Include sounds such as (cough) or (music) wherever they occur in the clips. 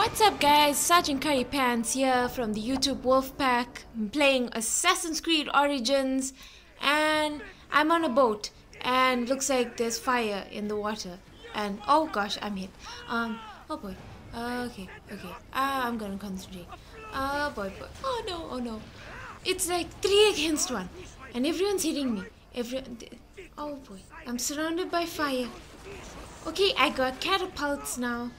What's up guys, Sergeant Curry Pants here from the YouTube Wolfpack. I'm playing Assassin's Creed Origins and I'm on a boat and looks like there's fire in the water and oh gosh I'm hit. Um oh boy. Uh, okay, okay. Ah, I'm gonna concentrate. Oh boy, boy. Oh no, oh no. It's like three against one and everyone's hitting me. Everyone. Oh boy. I'm surrounded by fire. Okay, I got catapults now.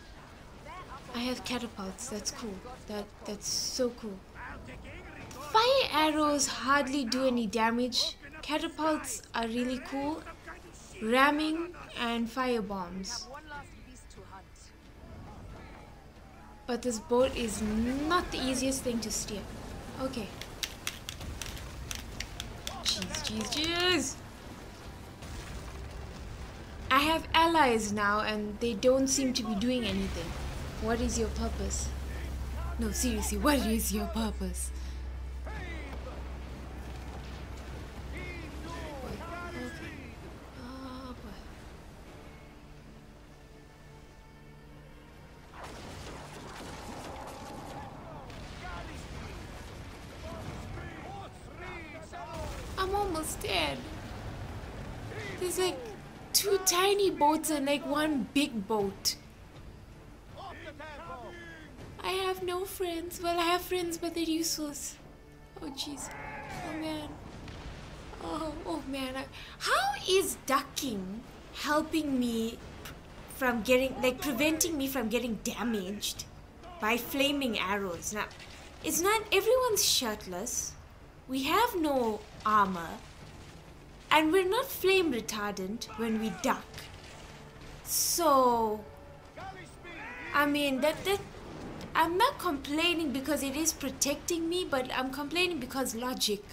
I have catapults. That's cool. That that's so cool. Fire arrows hardly do any damage. Catapults are really cool. Ramming and fire bombs. But this boat is not the easiest thing to steer. Okay. Jeez, jeez, jeez. I have allies now and they don't seem to be doing anything. What is your purpose? No, seriously, what is your purpose? I'm almost dead. There's like two tiny boats and like one big boat. I have no friends. Well, I have friends, but they're useless. Oh, jeez. Oh, man. Oh, oh, man. I- How is ducking helping me from getting, like, preventing me from getting damaged by flaming arrows? Now, it's not, everyone's shirtless. We have no armor. And we're not flame retardant when we duck. So, I mean, that, that, I'm not complaining because it is protecting me, but I'm complaining because logic.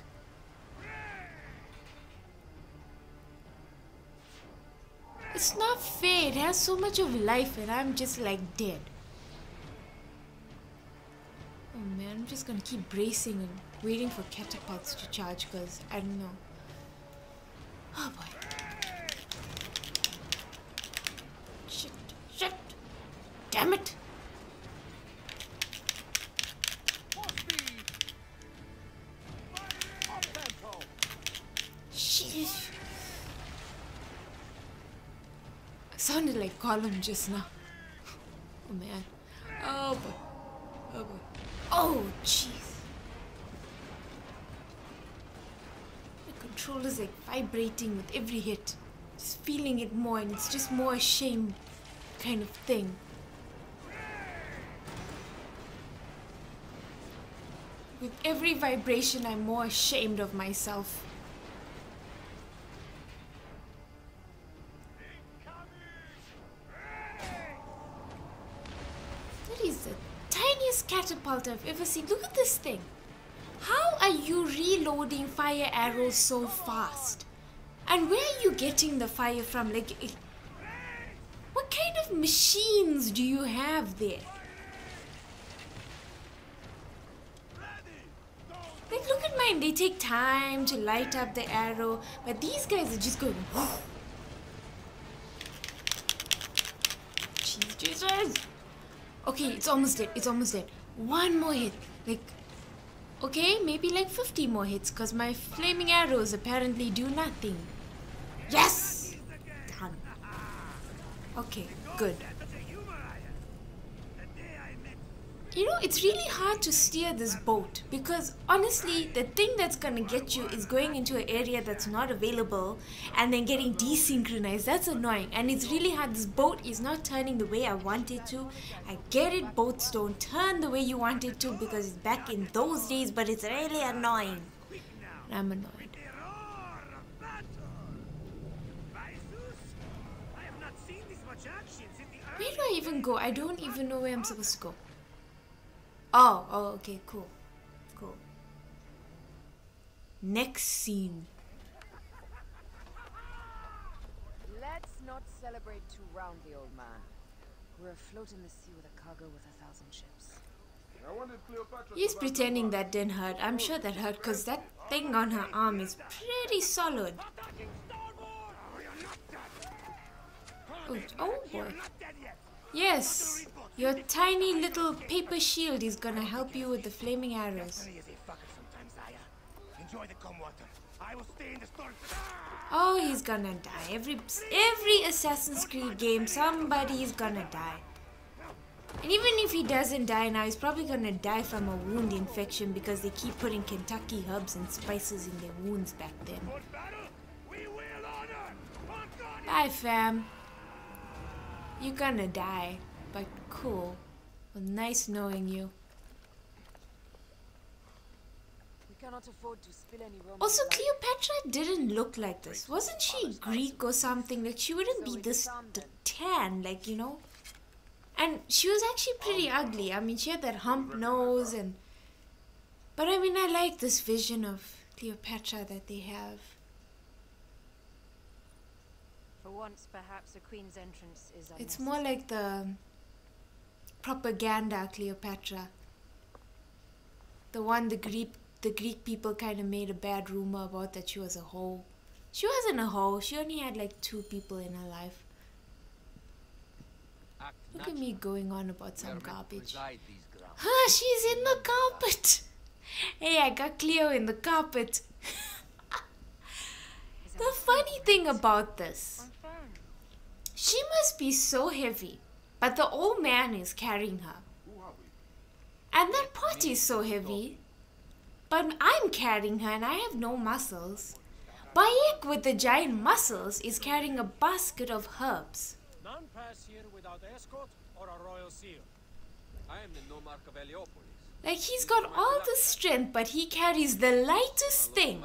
It's not fair. It has so much of life, and I'm just like dead. Oh man, I'm just gonna keep bracing and waiting for catapults to charge because I don't know. Oh boy. Gollum just now. Oh man. Oh boy. Oh boy. Oh jeez. The controller's like vibrating with every hit. Just feeling it more and it's just more ashamed kind of thing. With every vibration, I'm more ashamed of myself. Catapult I've ever seen. Look at this thing. How are you reloading fire arrows so fast? And where are you getting the fire from? Like, it- what kind of machines do you have there? Like, look at mine. They take time to light up the arrow, but these guys are just going. Jesus. Okay, it's almost dead. It's almost dead. One more hit. Like, okay, maybe like 50 more hits, because my flaming arrows apparently do nothing. Yes! Done. Okay, good. You know, it's really hard to steer this boat because honestly, the thing that's gonna get you is going into an area that's not available and then getting desynchronized. That's annoying and it's really hard. This boat is not turning the way I want it to. I get it, boats don't turn the way you want it to because it's back in those days, but it's really annoying. I'm annoyed. Where do I even go? I don't even know where I'm supposed to go. Oh, oh, okay, cool. Cool. Next scene. Let's not celebrate too roundly, old man. We're afloat in the sea with a cargo with a thousand ships. He's pretending that didn't hurt. I'm sure that hurt because that thing on her arm is pretty solid. Oh, oh boy. Yes, your tiny little paper shield is gonna help you with the flaming arrows. Oh, he's gonna die. Every every Assassin's Creed game, somebody's gonna die. And even if he doesn't die now, he's probably gonna die from a wound infection because they keep putting Kentucky herbs and spices in their wounds back then. Bye, fam. You're gonna die, but cool. Well, nice knowing you. We cannot afford to spill any Roman Also. Cleopatra didn't look like this. Wasn't she Greek or something? Like, she wouldn't be this tan, like, you know? And she was actually pretty ugly. I mean, she had that hump nose and. But I mean, I like this vision of Cleopatra that they have. For once, perhaps a queen's entrance is It's more like the propaganda Cleopatra. The one the Greek the Greek people kind of made a bad rumor about that she was a hoe. She wasn't a hoe. She only had like two people in her life. Act Look at me going on about some garbage. Reside these grounds. Huh, she's in the carpet. (laughs) Hey, I got Cleo in the carpet. (laughs) the funny thing about this, she must be so heavy, but the old man is carrying her. And that pot is so heavy, but I'm carrying her and I have no muscles. Bayek with the giant muscles is carrying a basket of herbs. None pass here without escort or a royal seal. I am the Nomarch of Heliopolis. Like he's got all the strength, but he carries the lightest thing.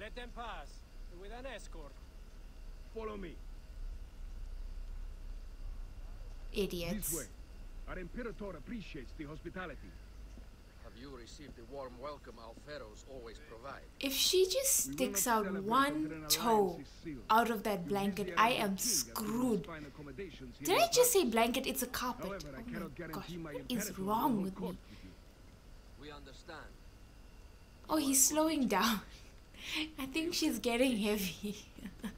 Let them pass with an escort. follow me. This Idiots. way. Our Imperator appreciates the hospitality. Have you received the warm welcome our pharaohs always provide? If she just sticks out one toe alliance is sealed. out of that blanket, I am king and he will screwed. find accommodations here Did I just say blanket? It's a carpet. However, Oh my gosh, my what is wrong with me? We understand. Oh, he's slowing down. (laughs) I think she's getting heavy. (laughs)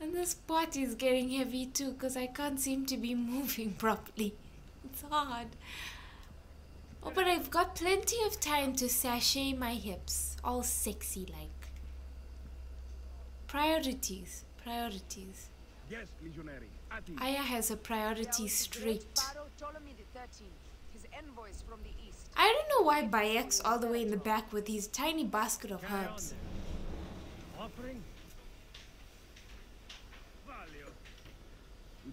and this pot is getting heavy too because I can't seem to be (laughs) moving properly. It's hard. Oh, but I've got plenty of time to sashay my hips, all sexy like. Priorities, priorities. Yes, legionary. Aya has a priority was straight. Pharaoh Ptolemy XIII, his envoys from the east. I don't know why Bayek's all the way in the back with his tiny basket of herbs. Offering?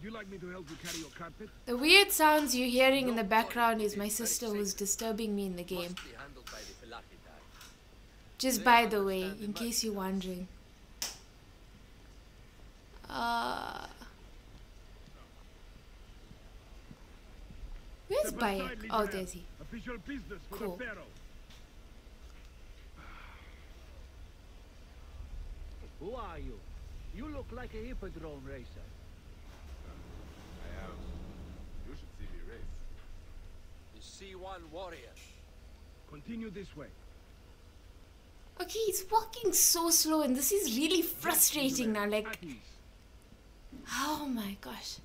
Would you like me to help you carry your carpet? The weird sounds you're hearing in the background is my sister who's disturbing me in the game. Must be handled by the Phylakitai. Just by the way, in case you're wondering. Uh, where's Bayek? aside, Oh, there's he. Official business for Cool. the pharaoh. Who are you? You look like a hippodrome racer. I am. You should see me race. The C1 warrior. Continue this way. Okay, he's walking so slow, and this is really frustrating now. Like, oh my gosh.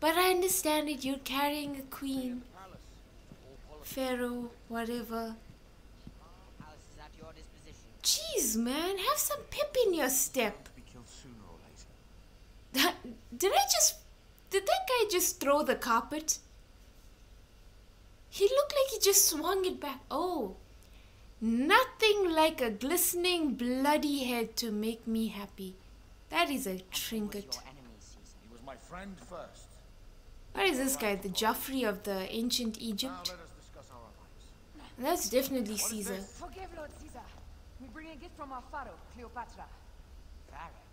But I understand it. You're carrying a queen, Palace. All politics. pharaoh, whatever. Palace is at your disposition. Jeez, man, have some pep in your step. Be killed sooner or later. (laughs) Did I just. Did that guy just throw the carpet? He looked like he just swung it back. Oh. Nothing like a glistening bloody head to make me happy. That is a trinket. your enemy, Caesar? He was my friend first. What is this guy? The Joffrey of the ancient Egypt? let us discuss our alliance. That's definitely Caesar. Forgive, Lord Caesar. We bring a gift from our pharaoh, Cleopatra. Pharaoh.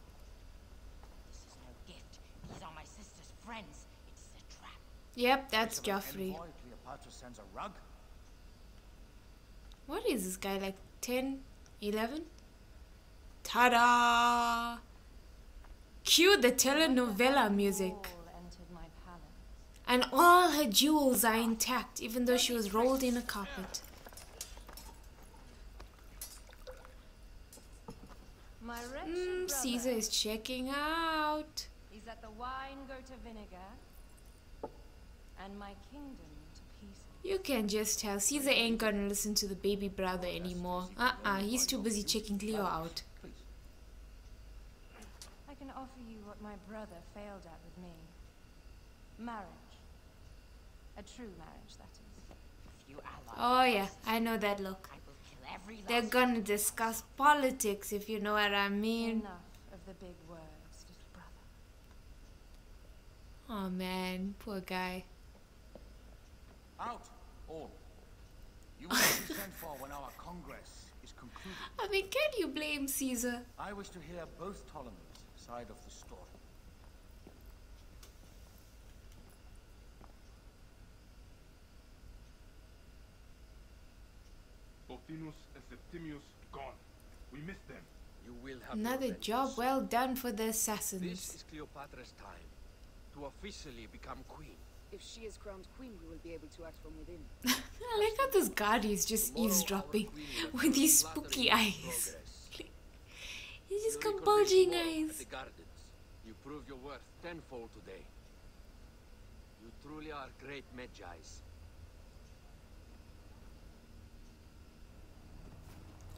This is no gift. These are my sister's friends. It's a trap. Yep, that's If Joffrey. sends a rug. What is this guy? Like 10, 11? Ta da! Cue the telenovela music. All entered my palace. And all her jewels are intact, even though she was rolled in a carpet. Mm, Caesar is checking out. Is that the wine go to vinegar and my kingdom to pieces. You can just tell Caesar ain't gonna listen to the baby brother anymore. Uh-uh, he's too busy checking Cleo oh, out. I can offer you what my brother failed at with me. Marriage. A true marriage, that is. If you ally, Oh yeah, I know that look. I will kill every last They're gonna discuss politics, if you know what I mean. Enough of the big words, little brother. Oh man, poor guy. Out, all. You will be sent for when our congress is concluded. I mean, can you blame Caesar? I wish to hear both Ptolemies' side of the story. Pothinus and Septimius gone. We missed them. You will have Another job well done for the assassins. This is Cleopatra's time to officially become queen. If she is crowned queen, we will be able to act from within. (laughs) I like how this guard is just Tomorrow, eavesdropping with these spooky eyes. progress. (laughs) He's just You got reconvene bulging eyes. the gardens. You prove your worth tenfold today. You truly are great Magi's.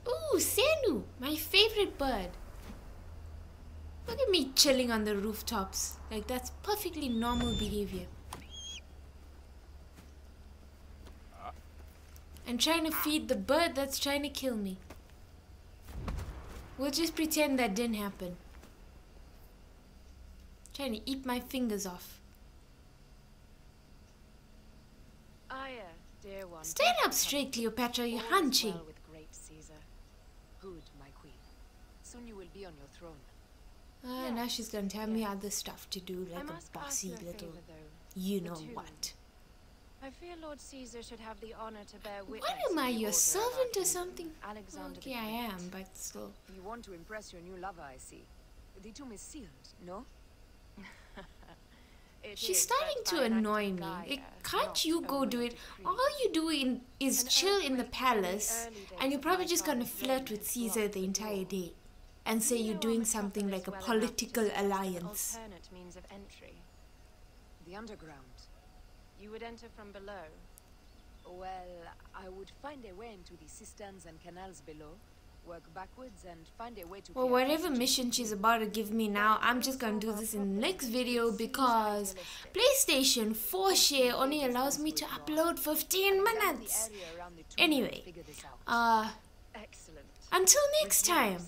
Ooh, Senu, my favorite bird. Look at me chilling on the rooftops. Like, that's perfectly normal behavior. I'm trying to feed the bird that's trying to kill me. We'll just pretend that didn't happen. Trying to eat my fingers off. Aya, uh, dear one. Stand up straight, Cleopatra, you're hunching. well with great Caesar. Good, my queen. Soon you will be on your throne. Ah, now she's gonna tell me other stuff to do, like a bossy a little, favor, you know what. I fear Lord Caesar should have the honor to bear witness. What am I, your order of our servant or something? Alexander Okay, I am, but still. You want to impress your new lover, I see. The tomb is sealed, no? (laughs) She's is, starting to by an act of annoy me. Gaia, Like, can't you go do it? All you do in, is chill in the earthquake in the palace, and you're probably just gonna flirt with Caesar the the entire day, and say You you're doing something like a metropolis well enough to political alliance. Alternate means of entry. The underground. You would enter from below. Well, I would find a way into the cisterns and canals below, work backwards, and find a way to. Well, whatever mission she's about to give me now, I'm just gonna do this in the next video because PlayStation 4 share only allows me to upload 15 minutes. area around the tomb and Anyway, figure this out. Uh, until next time.